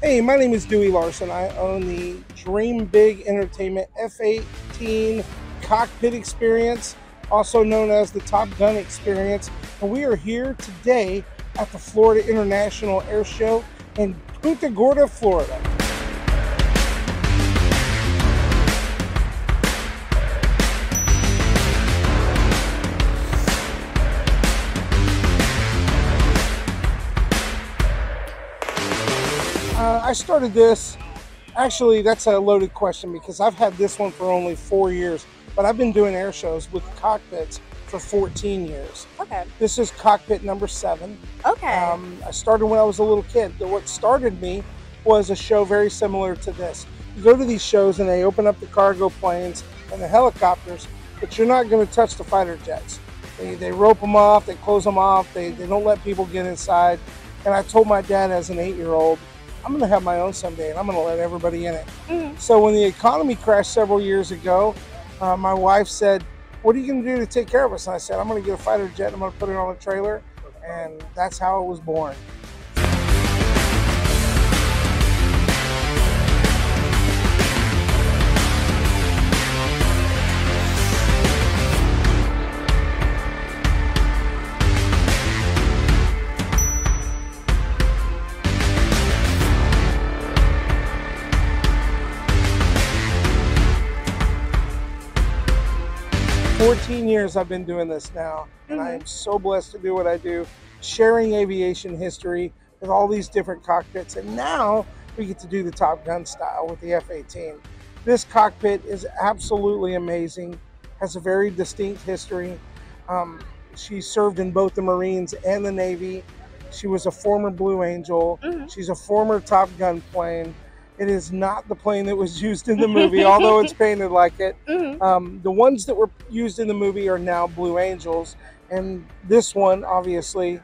Hey, my name is Dewey Larson. I own the Dream Big Entertainment F-18 Cockpit Experience, also known as the Top Gun Experience. And we are here today at the Florida International Air Show in Punta Gorda, Florida. Uh, I started this. Actually, that's a loaded question because I've had this one for only four years, but I've been doing air shows with cockpits for 14 years. Okay. This is cockpit number seven. Okay. Um, I started when I was a little kid. What started me was a show very similar to this. You go to these shows and they open up the cargo planes and the helicopters, but you're not going to touch the fighter jets. They, they rope them off, they close them off, they, they don't let people get inside. And I told my dad as an eight year old, I'm going to have my own someday and I'm going to let everybody in it. Mhm. So when the economy crashed several years ago, uh, my wife said, What are you going to do to take care of us? And I said, I'm going to get a fighter jet and I'm going to put it on a trailer. And that's how it was born. Fourteen years I've been doing this now, and I am so blessed to do what I do, sharing aviation history with all these different cockpits. And now we get to do the Top Gun style with the F-18. This cockpit is absolutely amazing, has a very distinct history. Um, she served in both the Marines and the Navy. She was a former Blue Angel. Mhm. She's a former Top Gun plane. It is not the plane that was used in the movie, although it's painted like it. Mhm. Um, the ones that were used in the movie are now Blue Angels, and this one, obviously,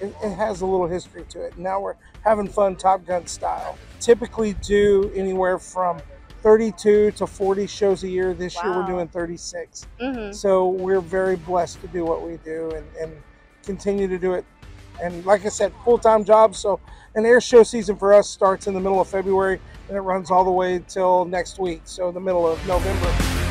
it, it has a little history to it. Now we're having fun Top Gun style. Typically, do anywhere from 32 to 40 shows a year. This year, we're doing 36. Mhm. So we're very blessed to do what we do and, and continue to do it. And like I said, full time job. So an air show season for us starts in the middle of February and it runs all the way till next week. So the middle of November.